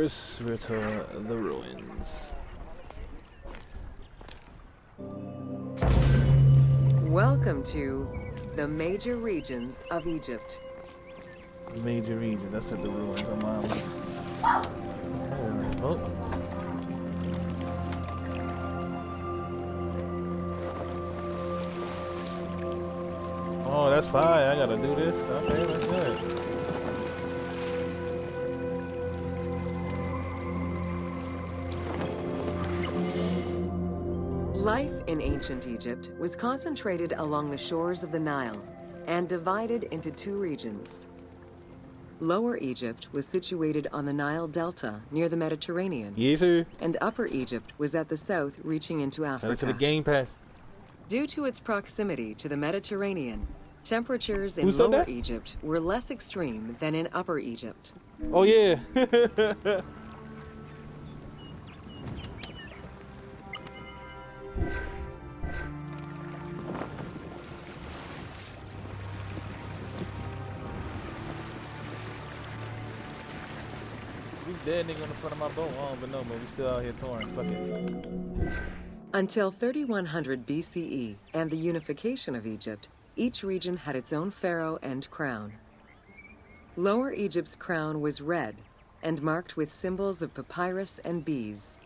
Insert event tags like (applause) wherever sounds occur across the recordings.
First, we tour the ruins. Welcome to the major regions of Egypt. Major region, that's at the ruins on my Oh. Oh, that's fine. I gotta do this. In ancient Egypt was concentrated along the shores of the Nile and divided into two regions. Lower Egypt was situated on the Nile Delta near the Mediterranean. Yes, sir. And Upper Egypt was at the south, reaching into Africa. to the Game Pass. Due to its proximity to the Mediterranean, temperatures in Lower that? Egypt were less extreme than in Upper Egypt. Oh, yeah. (laughs) dead nigga the front of my boat. I don't know, but we still out here touring. Fuck it. Until 3100 BCE and the unification of Egypt, each region had its own pharaoh and crown. Lower Egypt's crown was red and marked with symbols of papyrus and bees.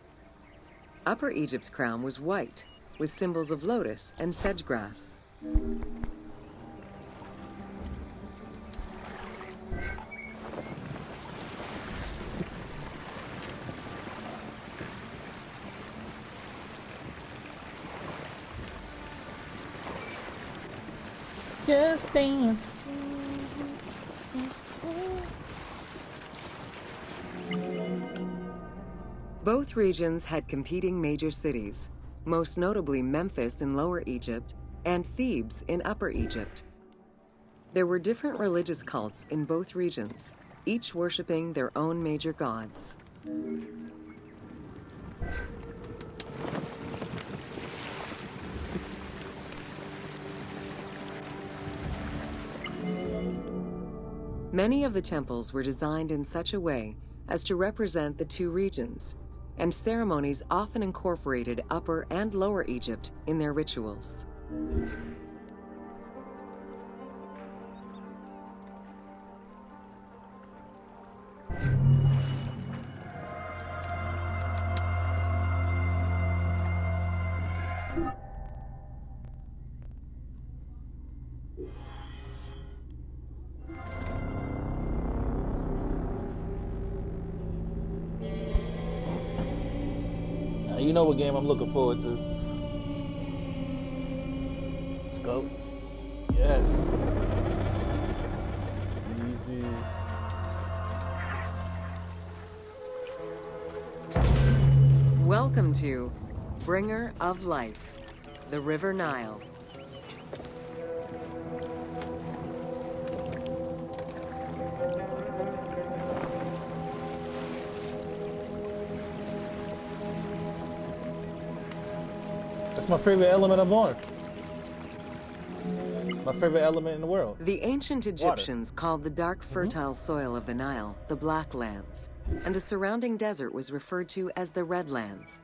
Upper Egypt's crown was white with symbols of lotus and sedge grass. Both regions had competing major cities, most notably Memphis in Lower Egypt and Thebes in Upper Egypt. There were different religious cults in both regions, each worshipping their own major gods. Many of the temples were designed in such a way as to represent the two regions, and ceremonies often incorporated Upper and Lower Egypt in their rituals. You know what game I'm looking forward to. Scope. Yes. Easy. Welcome to Bringer of Life, the River Nile. That's my favorite element of art. My favorite element in the world. The ancient Egyptians Water. called the dark, mm-hmm. fertile mm -hmm. soil of the Nile the Black Lands, and the surrounding desert was referred to as the Red Lands.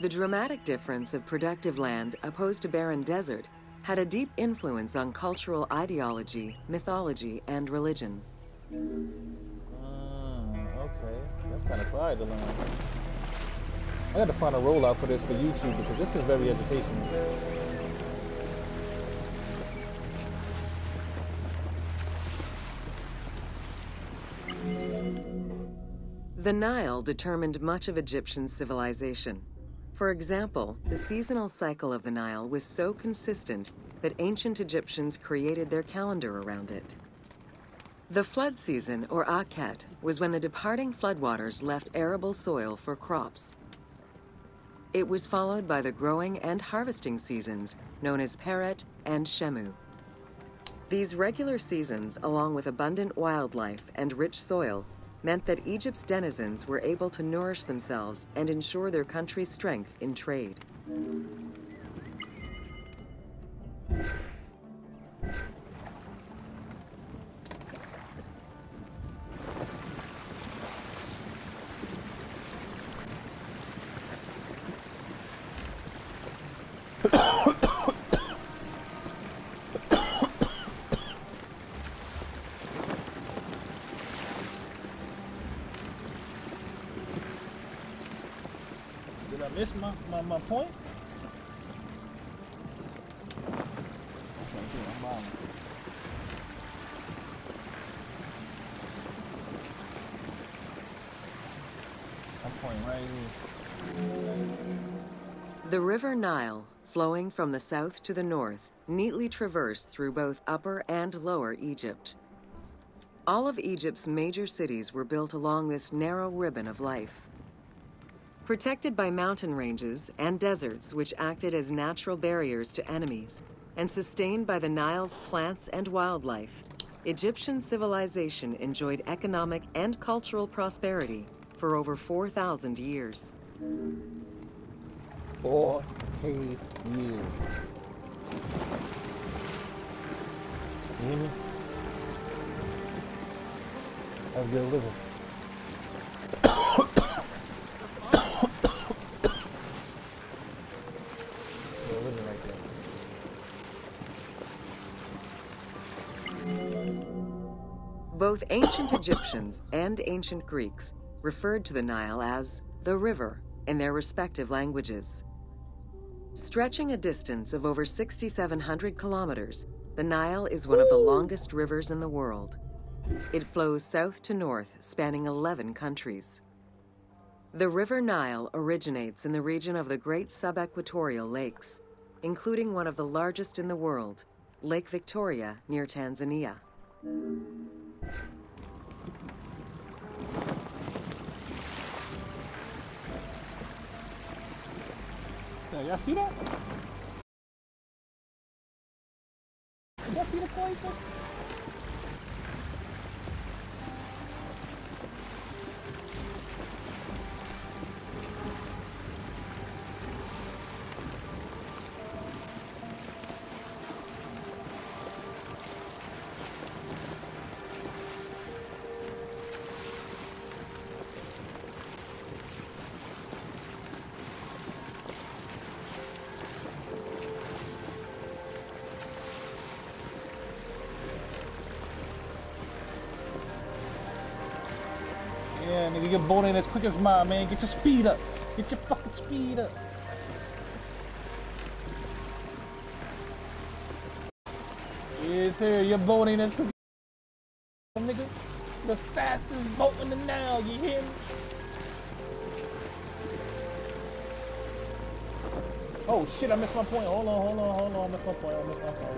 The dramatic difference of productive land opposed to barren desert had a deep influence on cultural ideology, mythology, and religion. Ah, okay. That's kind of fire to learn. I got to find a rollout for this for YouTube because this is very educational. The Nile determined much of Egyptian civilization. For example, the seasonal cycle of the Nile was so consistent that ancient Egyptians created their calendar around it. The flood season, or Akhet, was when the departing floodwaters left arable soil for crops. It was followed by the growing and harvesting seasons, known as Peret and Shemu. These regular seasons, along with abundant wildlife and rich soil, meant that Egypt's denizens were able to nourish themselves and ensure their country's strength in trade. My, my, point? The River Nile, flowing from the south to the north, neatly traversed through both Upper and Lower Egypt. All of Egypt's major cities were built along this narrow ribbon of life. Protected by mountain ranges and deserts which acted as natural barriers to enemies, and sustained by the Nile's plants and wildlife, Egyptian civilization enjoyed economic and cultural prosperity for over 4,000 years. 4K years. Hear me? That's living. Both ancient Egyptians and ancient Greeks referred to the Nile as the river in their respective languages. Stretching a distance of over 6,700 kilometers, the Nile is one of the longest rivers in the world. It flows south to north, spanning 11 countries. The River Nile originates in the region of the Great Subequatorial Lakes, including one of the largest in the world, Lake Victoria near Tanzania. Y'all see that? Y'all see the koi? Yeah, boat ain't as quick as mine, man. Get your speed up. Get your fucking speed up. Yes, sir. Your boat ain't as quick as nigga. The fastest boat in the Nile, you hear me? Oh shit, I missed my point. Hold on, hold on, hold on. I missed my point. I missed my point.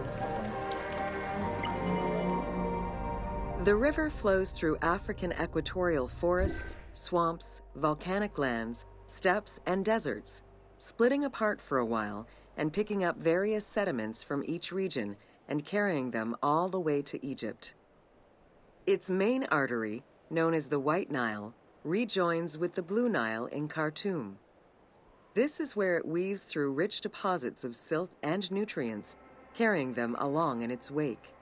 The river flows through African equatorial forests, swamps, volcanic lands, steppes, and deserts, splitting apart for a while and picking up various sediments from each region and carrying them all the way to Egypt. Its main artery, known as the White Nile, rejoins with the Blue Nile in Khartoum. This is where it weaves through rich deposits of silt and nutrients, carrying them along in its wake.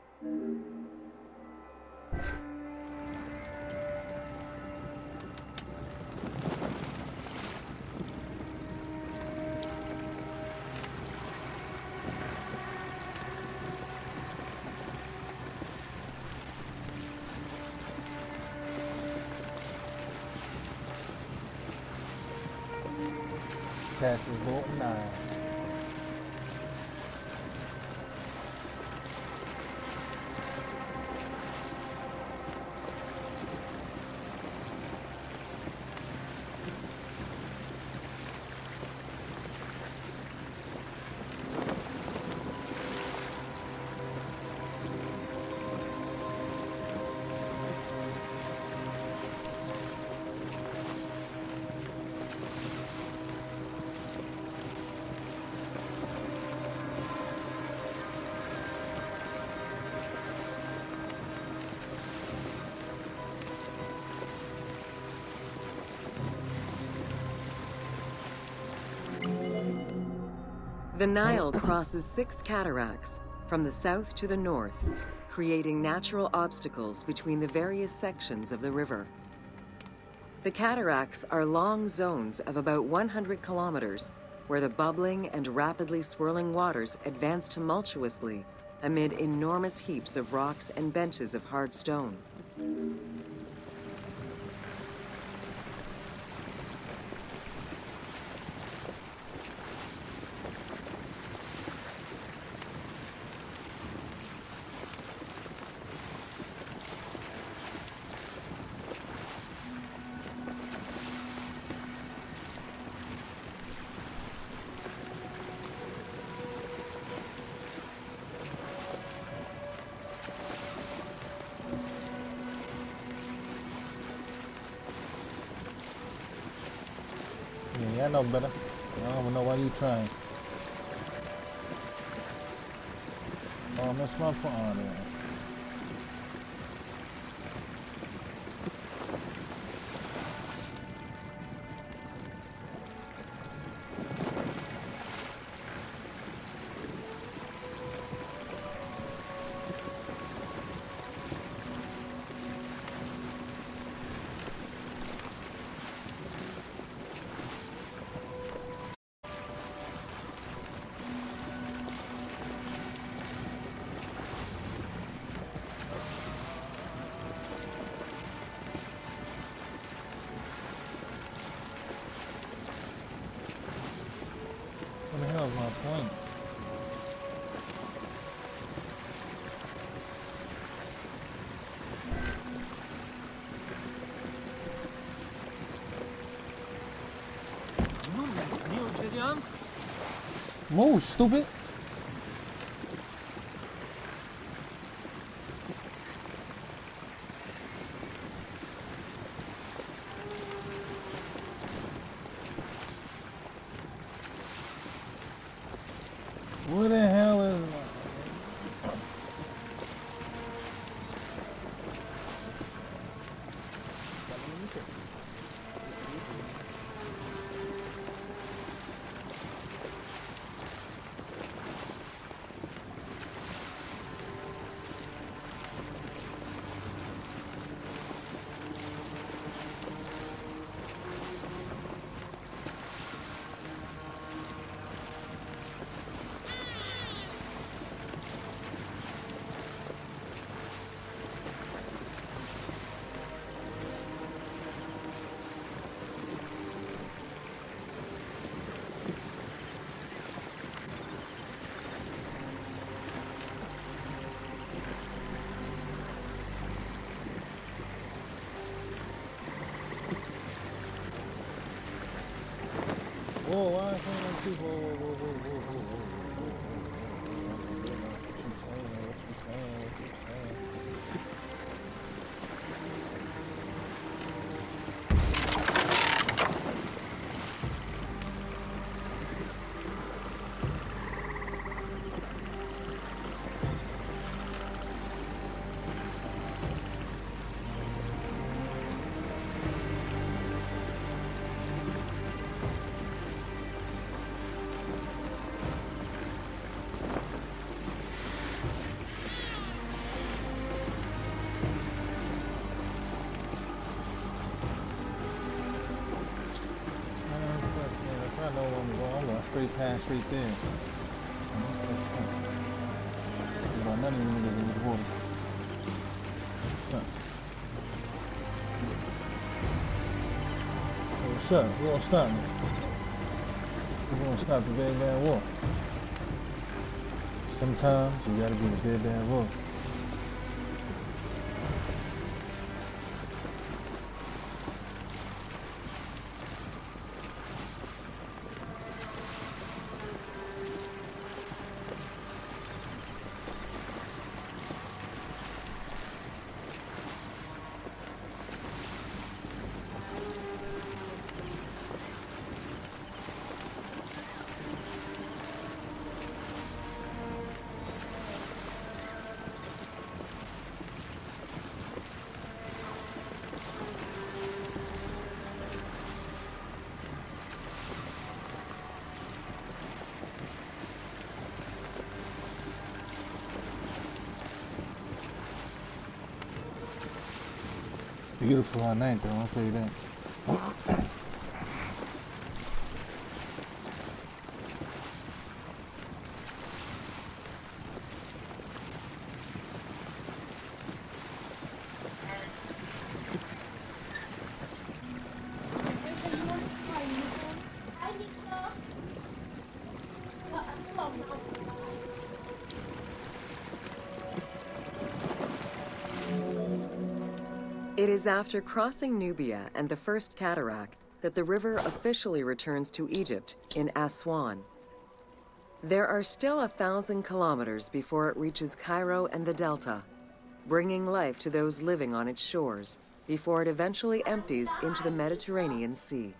The Nile crosses six cataracts from the south to the north, creating natural obstacles between the various sections of the river. The cataracts are long zones of about 100 kilometers where the bubbling and rapidly swirling waters advance tumultuously amid enormous heaps of rocks and benches of hard stone. I know better. I don't know why you trying. Oh, missed my point. Oh, there. Move, stupid. Where to hold. Past straight there. There's none of in water. What's up? You gonna stop stop the bad bad walk? Sometimes you gotta be the bad bad walk. beautiful at night, they're also event. Is after crossing Nubia and the First Cataract that the river officially returns to Egypt in Aswan. There are still a thousand kilometers before it reaches Cairo and the Delta, bringing life to those living on its shores before it eventually empties into the Mediterranean Sea.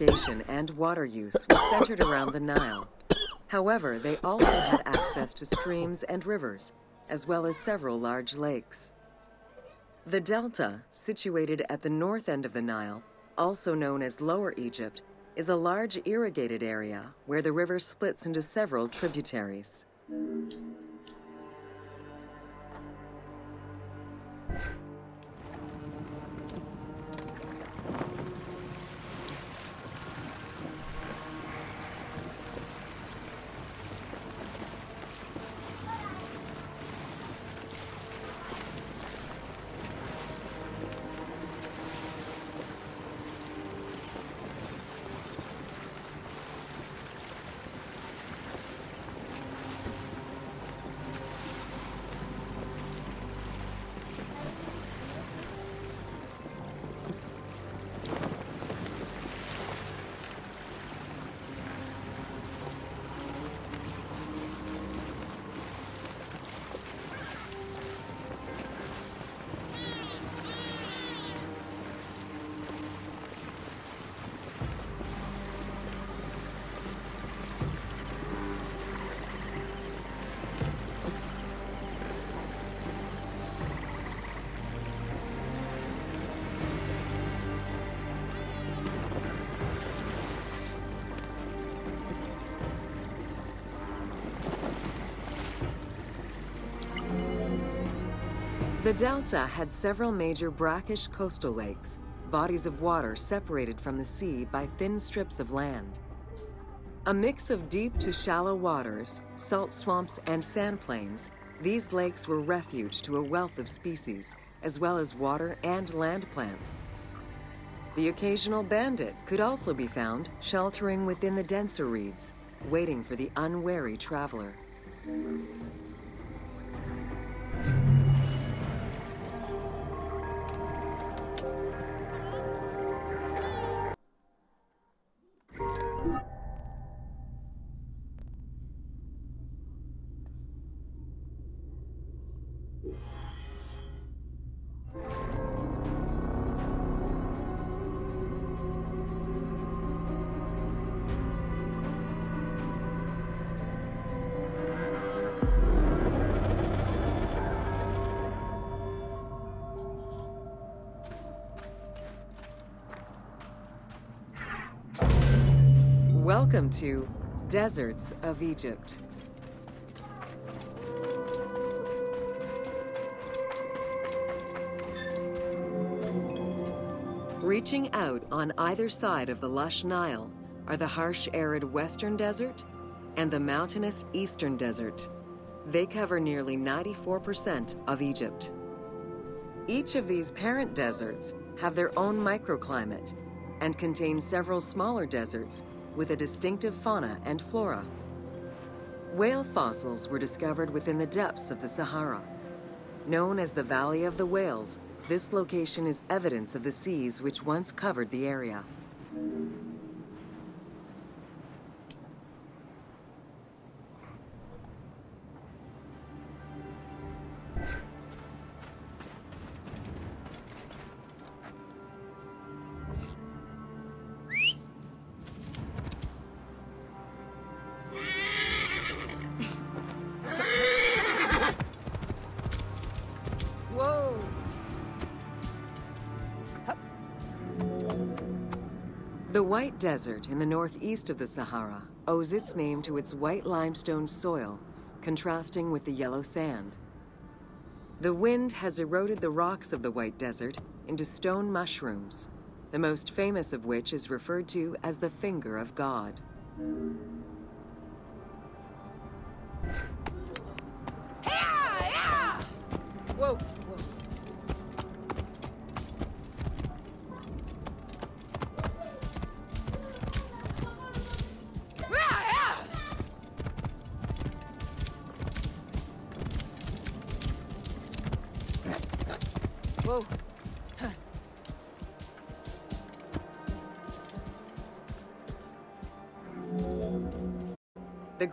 Irrigation and water use was centered around the Nile. However, they also had access to streams and rivers, as well as several large lakes. The delta, situated at the north end of the Nile, also known as Lower Egypt, is a large irrigated area where the river splits into several tributaries. The delta had several major brackish coastal lakes, bodies of water separated from the sea by thin strips of land. A mix of deep to shallow waters, salt swamps, and sand plains, these lakes were refuge to a wealth of species, as well as water and land plants. The occasional bandit could also be found sheltering within the denser reeds, waiting for the unwary traveler. Welcome to Deserts of Egypt. Reaching out on either side of the lush Nile are the harsh arid western desert and the mountainous eastern desert. They cover nearly 94% of Egypt. Each of these parent deserts have their own microclimate and contain several smaller deserts with a distinctive fauna and flora. Whale fossils were discovered within the depths of the Sahara. Known as the Valley of the Whales, this location is evidence of the seas which once covered the area. Desert in the northeast of the Sahara owes its name to its white limestone soil, contrasting with the yellow sand. The wind has eroded the rocks of the White Desert into stone mushrooms, the most famous of which is referred to as the Finger of God. Whoa! Whoa!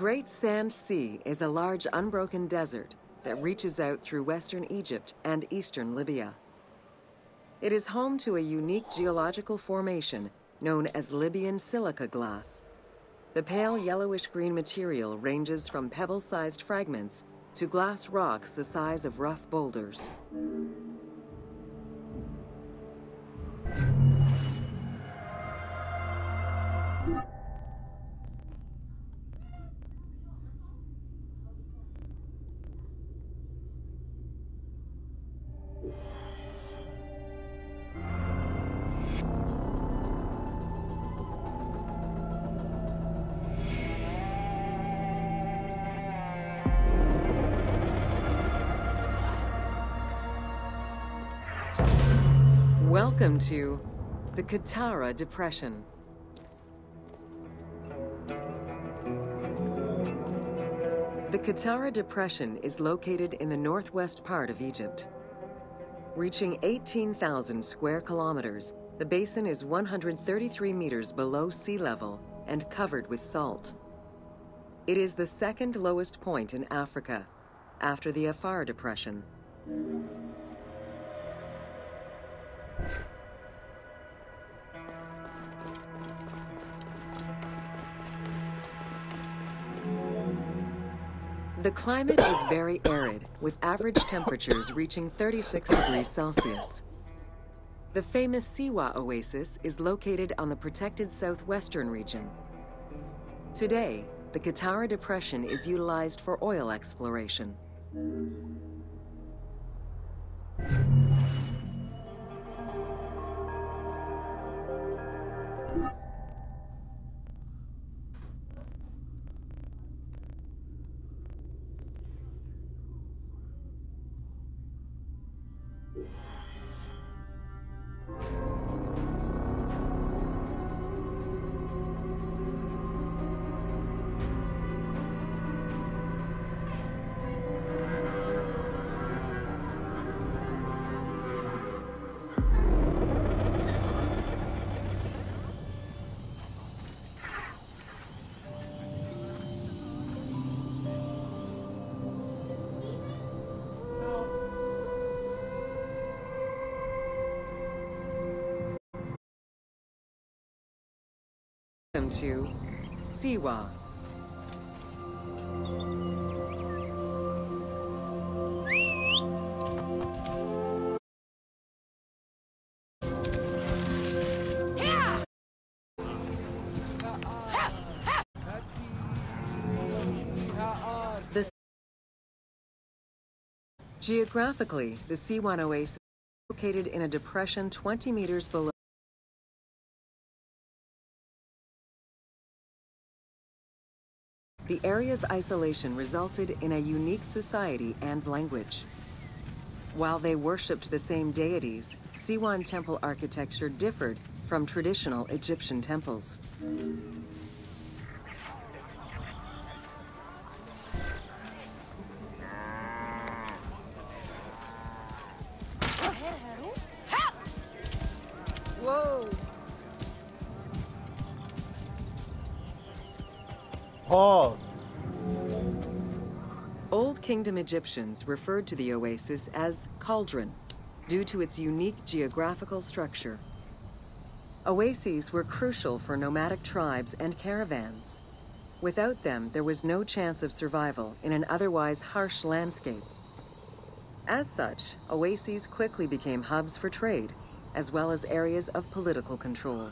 Great Sand Sea is a large unbroken desert that reaches out through western Egypt and eastern Libya. It is home to a unique geological formation known as Libyan silica glass. The pale yellowish green material ranges from pebble sized fragments to glass rocks the size of rough boulders. To the Qattara Depression. The Qattara Depression is located in the northwest part of Egypt. Reaching 18,000 square kilometers, the basin is 133 meters below sea level and covered with salt. It is the second lowest point in Africa, after the Afar Depression. The climate is very arid, with average temperatures reaching 36 degrees Celsius. The famous Siwa Oasis is located on the protected southwestern region. Today, the Qattara Depression is utilized for oil exploration. To Siwa. The Geographically, the Siwan Oasis is located in a depression 20 meters below. The area's isolation resulted in a unique society and language. While they worshipped the same deities, Siwan temple architecture differed from traditional Egyptian temples. Pause. Old Kingdom Egyptians referred to the oasis as cauldron due to its unique geographical structure. Oases were crucial for nomadic tribes and caravans. Without them, there was no chance of survival in an otherwise harsh landscape. As such, oases quickly became hubs for trade, as well as areas of political control.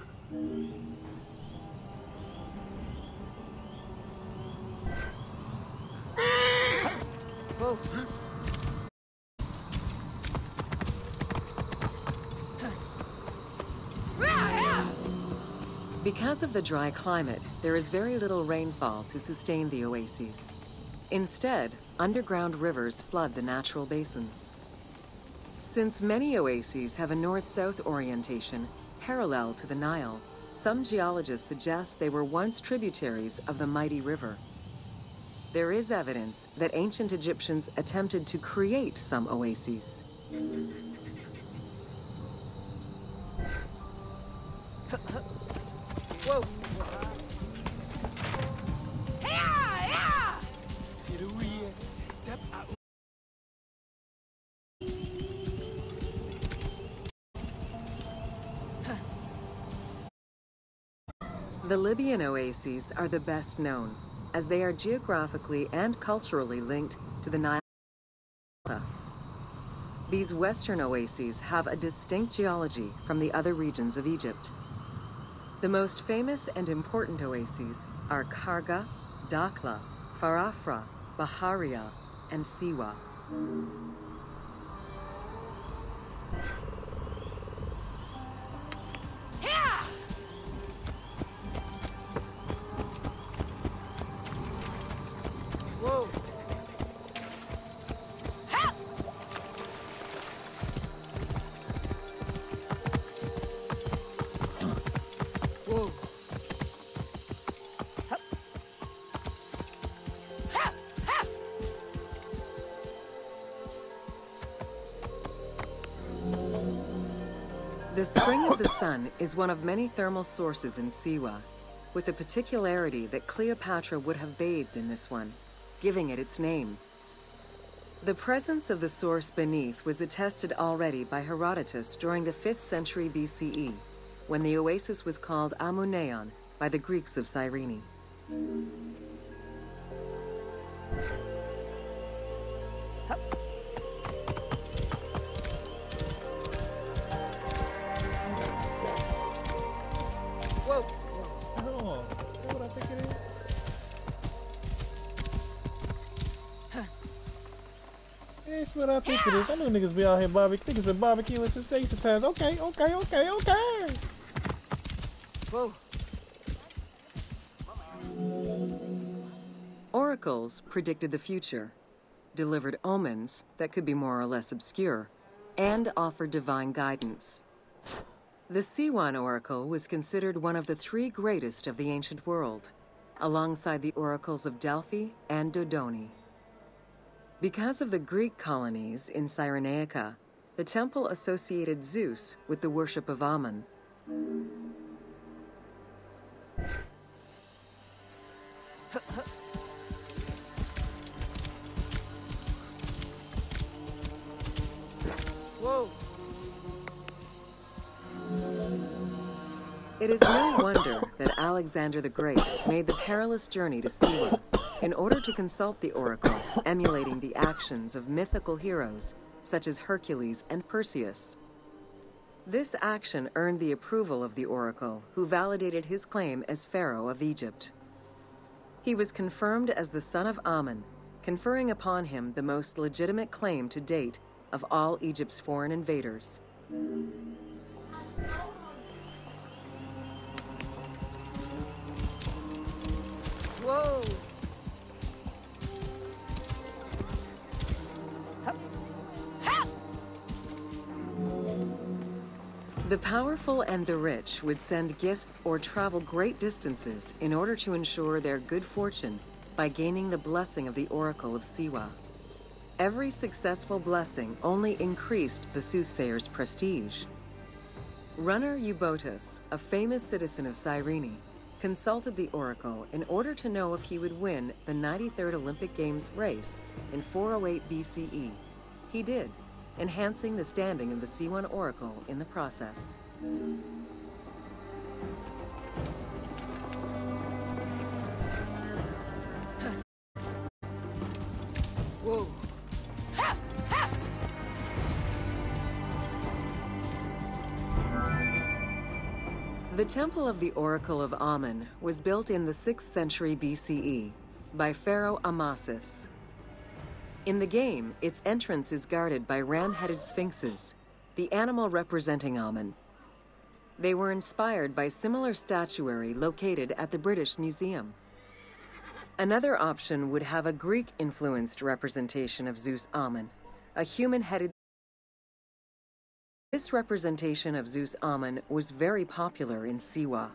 Because of the dry climate, there is very little rainfall to sustain the oases. Instead, underground rivers flood the natural basins. Since many oases have a north-south orientation parallel to the Nile, some geologists suggest they were once tributaries of the mighty river. There is evidence that ancient Egyptians attempted to create some oases. Whoa. The Libyan oases are the best known, as they are geographically and culturally linked to the Nile. These western oases have a distinct geology from the other regions of Egypt. The most famous and important oases are Karga, Dakhla, Farafra, Baharia, and Siwa. Sun is one of many thermal sources in Siwa, with the particularity that Cleopatra would have bathed in this one, giving it its name. The presence of the source beneath was attested already by Herodotus during the 5th century BCE, when the oasis was called Amuneion by the Greeks of Cyrene. What I think it is. I know niggas be out here barbecue. Niggas been barbecuing since days of times. Okay, okay, okay, okay. Whoa. Oracles predicted the future, delivered omens that could be more or less obscure, and offered divine guidance. The Siwan Oracle was considered one of the three greatest of the ancient world, alongside the oracles of Delphi and Dodona. Because of the Greek colonies in Cyrenaica, the temple associated Zeus with the worship of. Whoa. It is no wonder that Alexander the Great made the perilous journey to Siwa in order to consult the oracle, emulating the actions of mythical heroes such as Hercules and Perseus. This action earned the approval of the oracle, who validated his claim as Pharaoh of Egypt. He was confirmed as the son of Ammon, conferring upon him the most legitimate claim to date of all Egypt's foreign invaders. Whoa. The powerful and the rich would send gifts or travel great distances in order to ensure their good fortune by gaining the blessing of the Oracle of Siwa. Every successful blessing only increased the soothsayer's prestige. Runner Eubotus, a famous citizen of Cyrene, consulted the Oracle in order to know if he would win the 93rd Olympic Games race in 408 BCE. He did, enhancing the standing of the Siwa Oracle in the process. Whoa. The Temple of the Oracle of Ammon was built in the 6th century BCE by Pharaoh Amasis. In the game, its entrance is guarded by ram-headed sphinxes, the animal representing Amun. They were inspired by similar statuary located at the British Museum. Another option would have a Greek-influenced representation of Zeus Amun, a human-headed this representation of Zeus Amun was very popular in Siwa.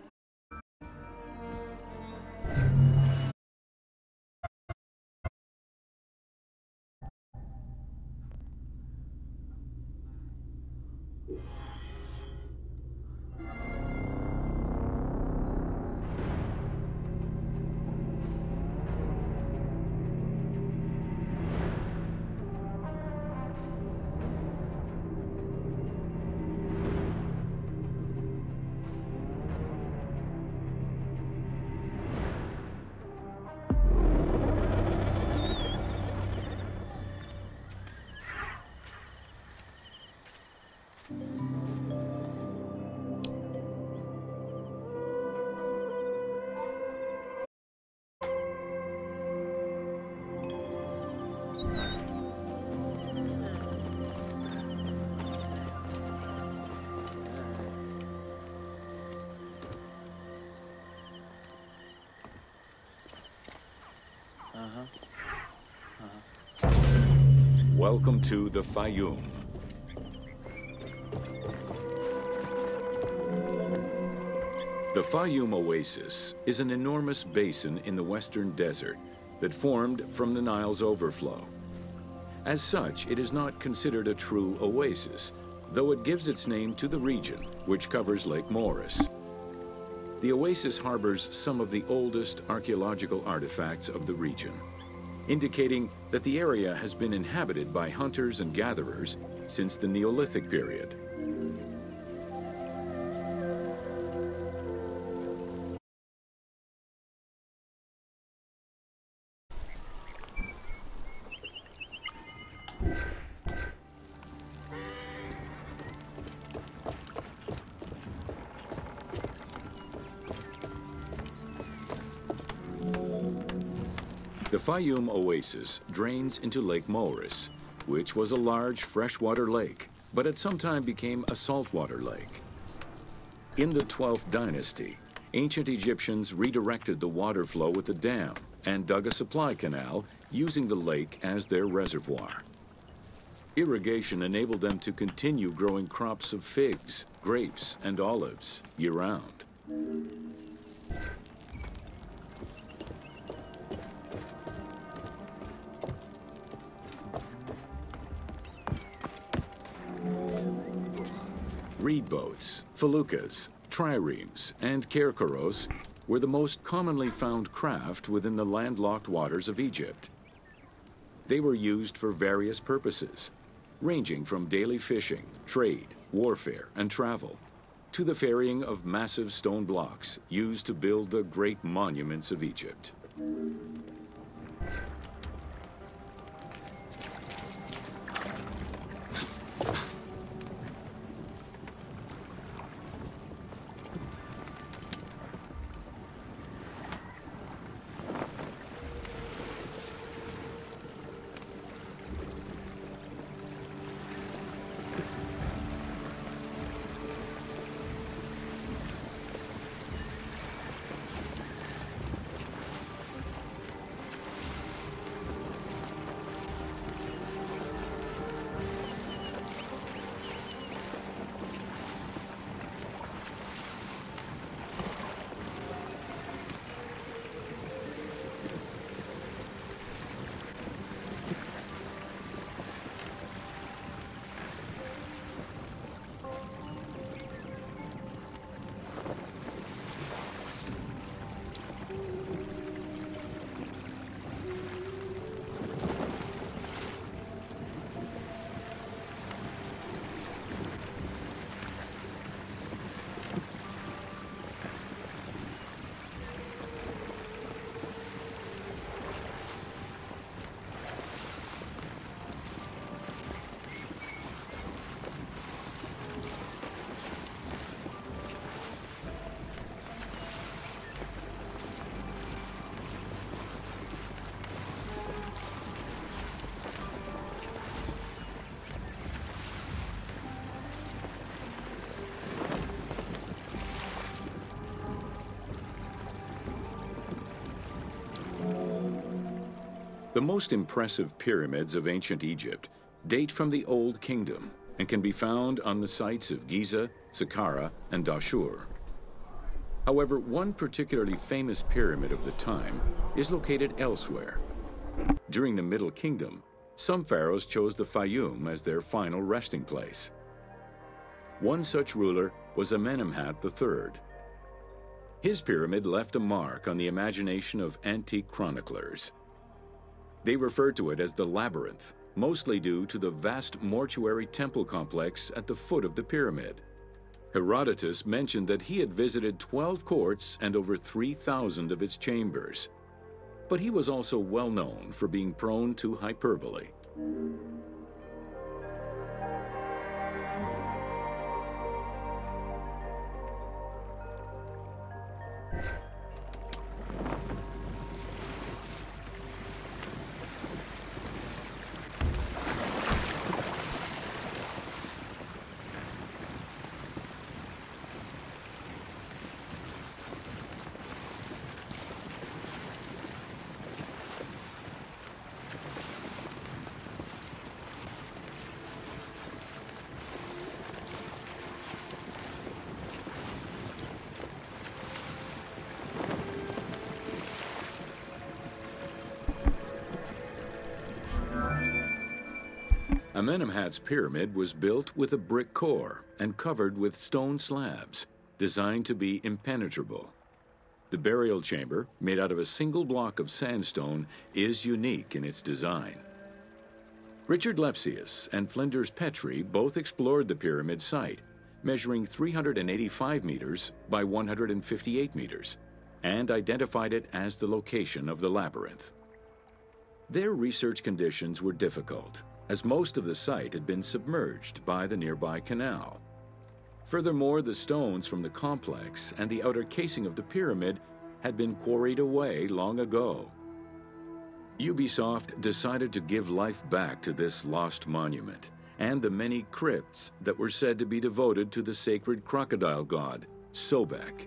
Welcome to the Fayoum. The Fayoum Oasis is an enormous basin in the western desert that formed from the Nile's overflow. As such, it is not considered a true oasis, though it gives its name to the region, which covers Lake Moeris. The oasis harbors some of the oldest archaeological artifacts of the region, indicating that the area has been inhabited by hunters and gatherers since the Neolithic period. The Fayoum Oasis drains into Lake Moeris, which was a large freshwater lake, but at some time became a saltwater lake. In the 12th dynasty, ancient Egyptians redirected the water flow with a dam and dug a supply canal using the lake as their reservoir. Irrigation enabled them to continue growing crops of figs, grapes, and olives year-round. Reed boats, feluccas, triremes, and kerkouros were the most commonly found craft within the landlocked waters of Egypt. They were used for various purposes, ranging from daily fishing, trade, warfare, and travel, to the ferrying of massive stone blocks used to build the great monuments of Egypt. The most impressive pyramids of ancient Egypt date from the Old Kingdom and can be found on the sites of Giza, Saqqara, and Dahshur. However, one particularly famous pyramid of the time is located elsewhere. During the Middle Kingdom, some pharaohs chose the Fayum as their final resting place. One such ruler was Amenemhat III. His pyramid left a mark on the imagination of antique chroniclers. They refer to it as the Labyrinth, mostly due to the vast mortuary temple complex at the foot of the pyramid. Herodotus mentioned that he had visited 12 courts and over 3,000 of its chambers. But he was also well known for being prone to hyperbole. Amenemhat's pyramid was built with a brick core and covered with stone slabs, designed to be impenetrable. The burial chamber, made out of a single block of sandstone, is unique in its design. Richard Lepsius and Flinders Petrie both explored the pyramid site, measuring 385 meters by 158 meters, and identified it as the location of the labyrinth. Their research conditions were difficult, as most of the site had been submerged by the nearby canal. Furthermore, the stones from the complex and the outer casing of the pyramid had been quarried away long ago. Ubisoft decided to give life back to this lost monument and the many crypts that were said to be devoted to the sacred crocodile god, Sobek.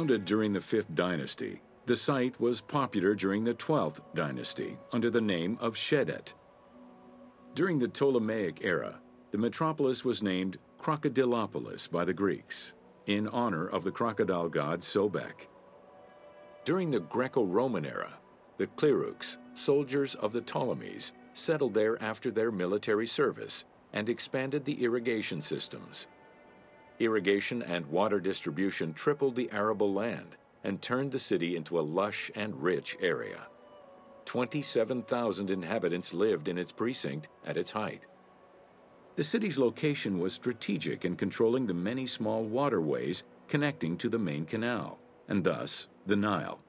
Founded during the 5th dynasty, the site was popular during the 12th dynasty under the name of Shedet. During the Ptolemaic era, the metropolis was named Crocodilopolis by the Greeks, in honor of the crocodile god Sobek. During the Greco Roman era, the Cleruchs, soldiers of the Ptolemies, settled there after their military service and expanded the irrigation systems. Irrigation and water distribution tripled the arable land and turned the city into a lush and rich area. 27,000 inhabitants lived in its precinct at its height. The city's location was strategic in controlling the many small waterways connecting to the main canal, and thus the Nile.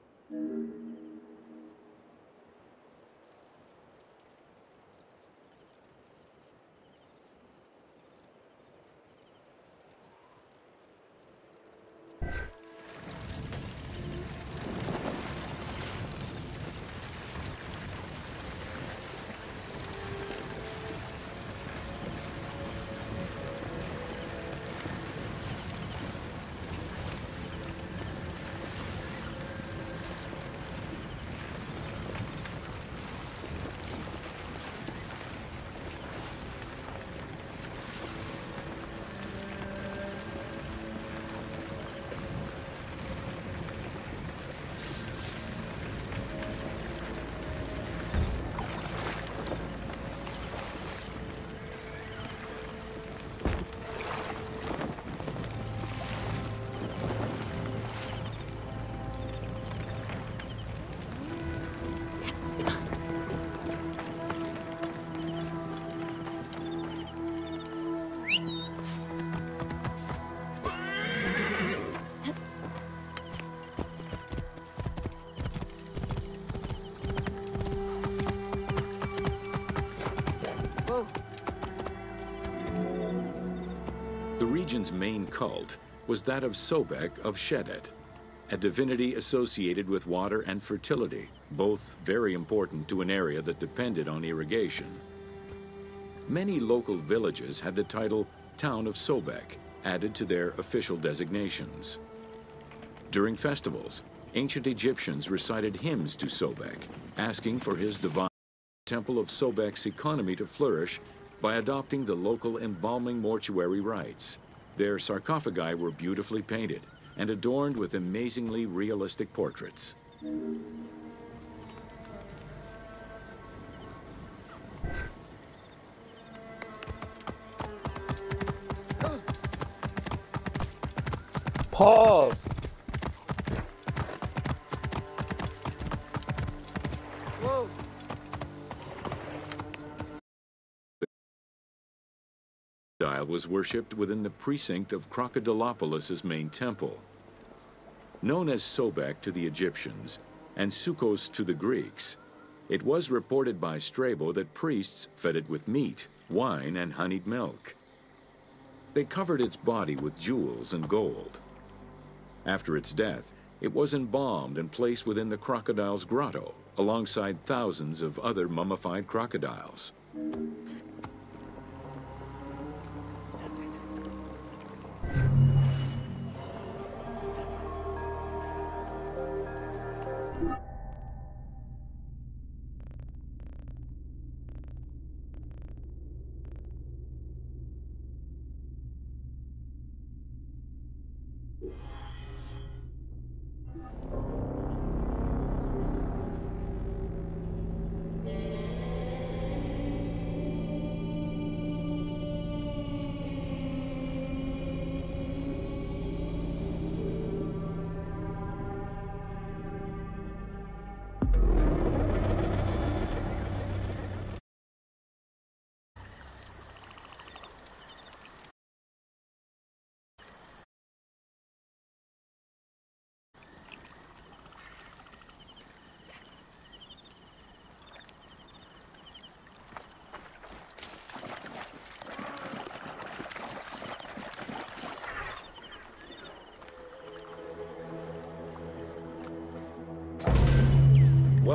Region's main cult was that of Sobek of Shedet, a divinity associated with water and fertility, both very important to an area that depended on irrigation. Many local villages had the title Town of Sobek added to their official designations. During festivals, ancient Egyptians recited hymns to Sobek, asking for his divine temple of Sobek's economy to flourish by adopting the local embalming mortuary rites. Their sarcophagi were beautifully painted and adorned with amazingly realistic portraits. Pause. Was worshipped within the precinct of Crocodilopolis's main temple. Known as Sobek to the Egyptians and Souchos to the Greeks, it was reported by Strabo that priests fed it with meat, wine, and honeyed milk. They covered its body with jewels and gold. After its death, it was embalmed and placed within the crocodile's grotto, alongside thousands of other mummified crocodiles.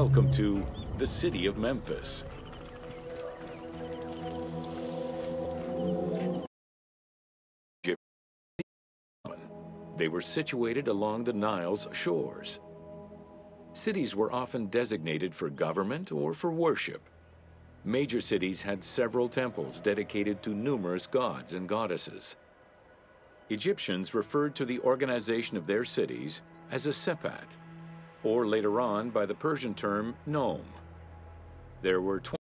Welcome to the city of Memphis. They were situated along the Nile's shores. Cities were often designated for government or for worship. Major cities had several temples dedicated to numerous gods and goddesses. Egyptians referred to the organization of their cities as a sepat, or later on by the Persian term nome. There were 20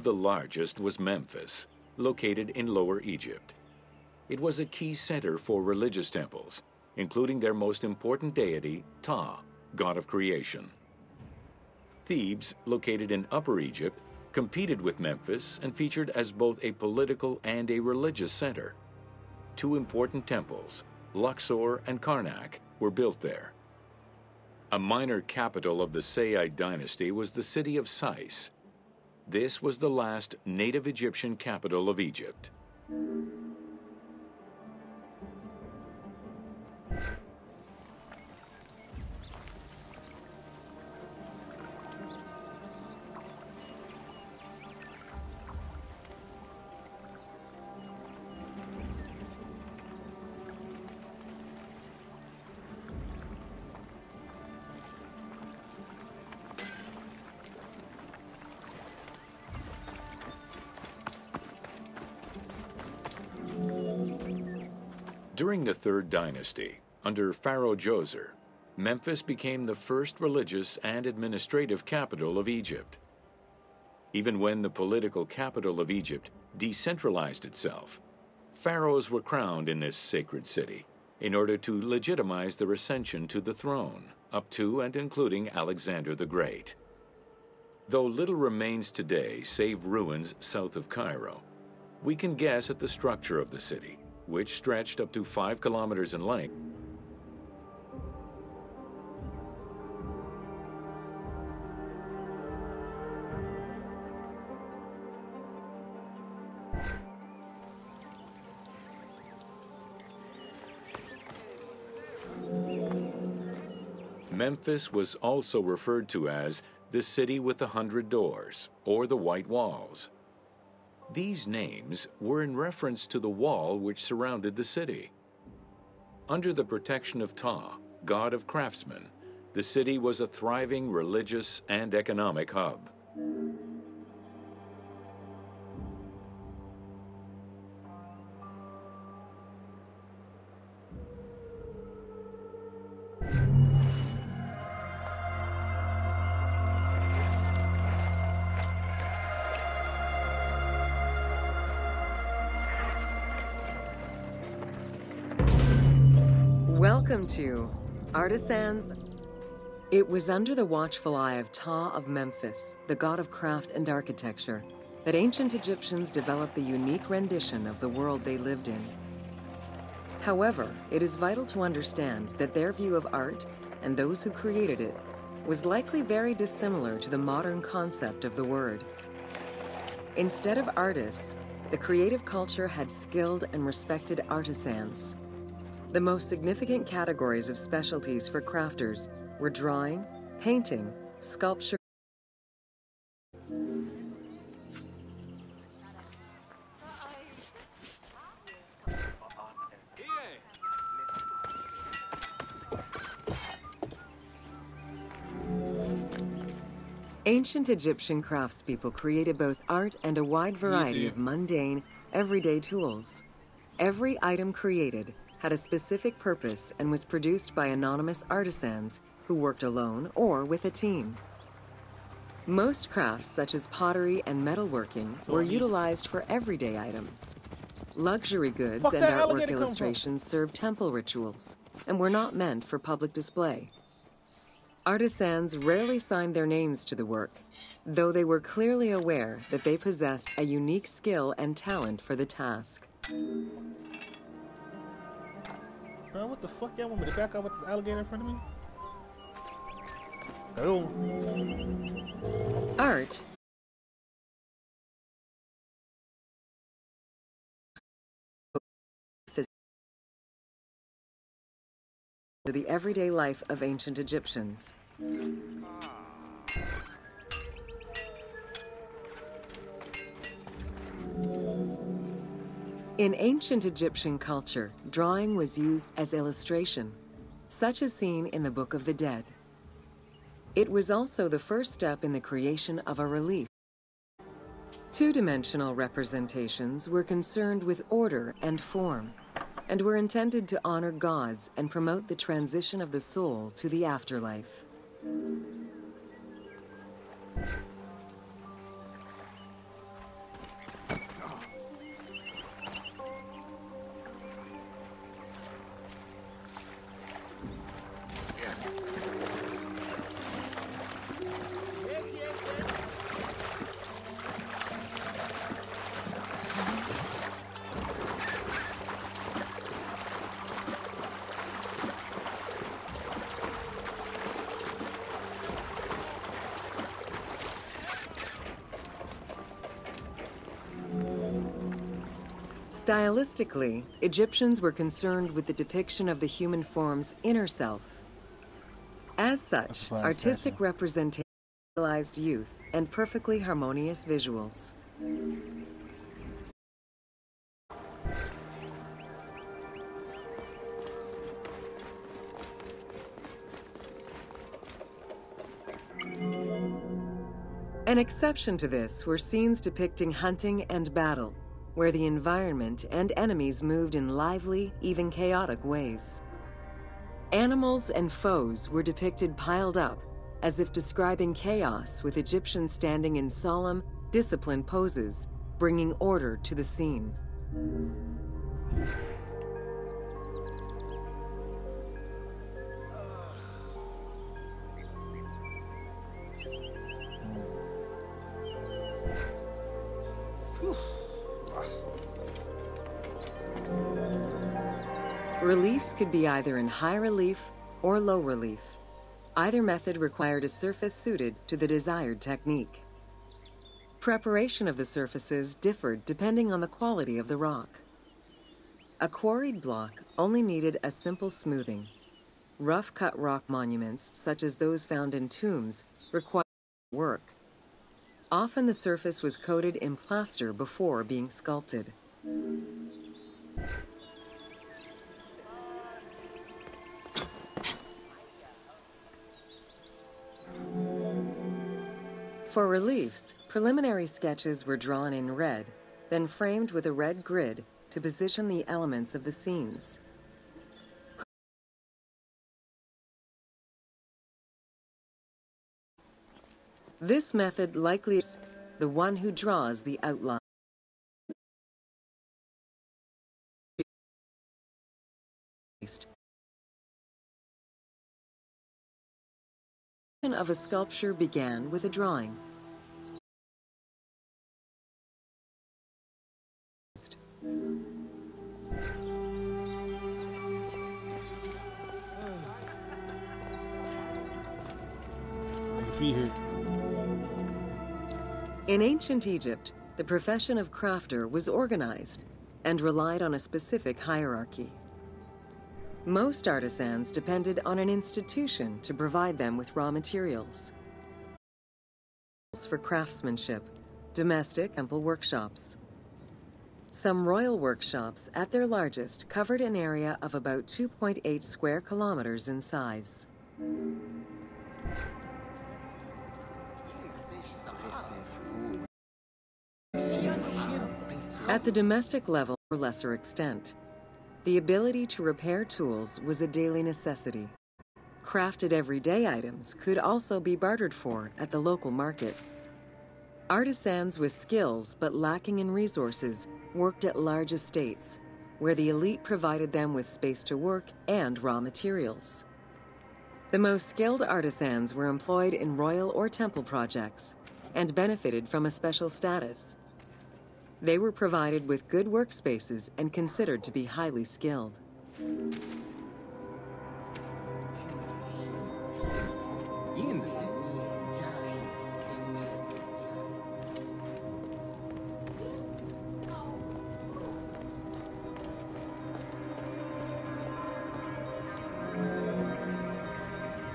of the largest was Memphis, located in Lower Egypt. It was a key center for religious temples, including their most important deity, Ptah, god of creation. Thebes, located in Upper Egypt, competed with Memphis and featured as both a political and a religious center. Two important temples, Luxor and Karnak, were built there. A minor capital of the Saite dynasty was the city of Sais, this was the last native Egyptian capital of Egypt. During the Third Dynasty, under Pharaoh Djoser, Memphis became the first religious and administrative capital of Egypt. Even when the political capital of Egypt decentralized itself, pharaohs were crowned in this sacred city in order to legitimize their ascension to the throne, up to and including Alexander the Great. Though little remains today save ruins south of Cairo, we can guess at the structure of the city which stretched up to 5 kilometers in length. Memphis was also referred to as the city with the hundred doors, or the white walls. These names were in reference to the wall which surrounded the city. Under the protection of Ptah, god of craftsmen, the city was a thriving religious and economic hub. Welcome to Artisans. It was under the watchful eye of Ptah of Memphis, the god of craft and architecture, that ancient Egyptians developed the unique rendition of the world they lived in. However, it is vital to understand that their view of art and those who created it was likely very dissimilar to the modern concept of the word. Instead of artists, the creative culture had skilled and respected artisans. The most significant categories of specialties for crafters were drawing, painting, sculpture, Ancient Egyptian craftspeople created both art and a wide variety Easy. of mundane, everyday tools. Every item created had a specific purpose and was produced by anonymous artisans who worked alone or with a team. Most crafts, such as pottery and metalworking, were utilized for everyday items. Luxury goods Fuck and artwork alligator come from? illustrations served temple rituals and were not meant for public display. Artisans rarely signed their names to the work, though they were clearly aware that they possessed a unique skill and talent for the task. Bro, what the fuck y'all want me to back up with this alligator in front of me? Oh. Art the everyday life of ancient Egyptians. In ancient Egyptian culture, drawing was used as illustration, such as seen in the Book of the Dead. It was also the first step in the creation of a relief. Two-dimensional representations were concerned with order and form, and were intended to honor gods and promote the transition of the soul to the afterlife. Stylistically, Egyptians were concerned with the depiction of the human form's inner self. As such, artistic representation realized youth and perfectly harmonious visuals. An exception to this were scenes depicting hunting and battle, where the environment and enemies moved in lively, even chaotic ways. Animals and foes were depicted piled up, as if describing chaos, with Egyptians standing in solemn, disciplined poses, bringing order to the scene. Could be either in high relief or low relief. Either method required a surface suited to the desired technique. Preparation of the surfaces differed depending on the quality of the rock. A quarried block only needed a simple smoothing. Rough cut rock monuments, such as those found in tombs, required work. Often the surface was coated in plaster before being sculpted. For reliefs, preliminary sketches were drawn in red, then framed with a red grid to position the elements of the scenes. This method likely is the one who draws the outline. Of a sculpture began with a drawing. In ancient Egypt, the profession of crafter was organized and relied on a specific hierarchy. Most artisans depended on an institution to provide them with raw materials. For craftsmanship, domestic temple workshops. Some royal workshops, at their largest, covered an area of about 2.8 square kilometers in size. At the domestic level, or lesser extent, the ability to repair tools was a daily necessity. Crafted everyday items could also be bartered for at the local market. Artisans with skills but lacking in resources worked at large estates, where the elite provided them with space to work and raw materials. The most skilled artisans were employed in royal or temple projects and benefited from a special status. They were provided with good workspaces and considered to be highly skilled.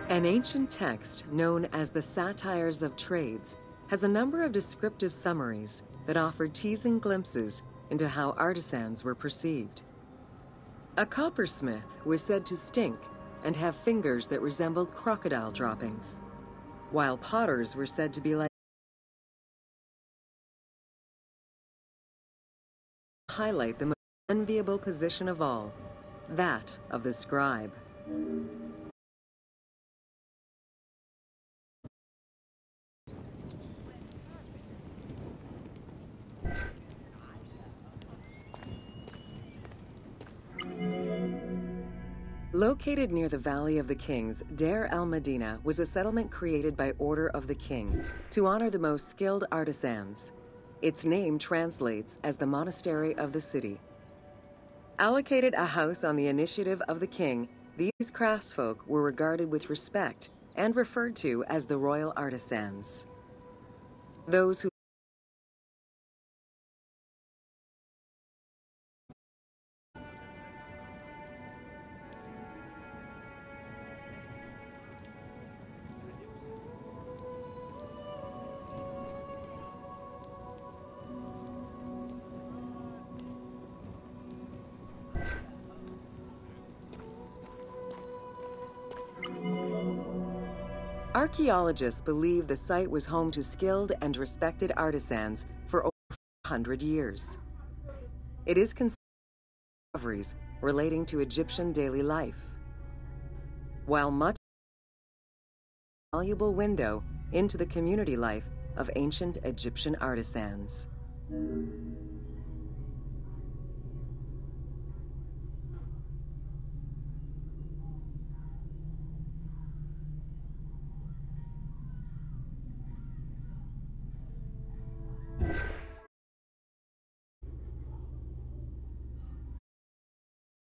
An ancient text known as the Satires of Trades has a number of descriptive summaries that offered teasing glimpses into how artisans were perceived. A coppersmith was said to stink and have fingers that resembled crocodile droppings, while potters were said to be like highlight the most enviable position of all, that of the scribe. Located near the Valley of the Kings, Deir el Medina was a settlement created by order of the king to honor the most skilled artisans. Its name translates as the Monastery of the City. Allocated a house on the initiative of the king, these craftsfolk were regarded with respect and referred to as the royal artisans. Those who Archaeologists believe the site was home to skilled and respected artisans for over 100 years. It is considered discoveries relating to Egyptian daily life, while much valuable window into the community life of ancient Egyptian artisans.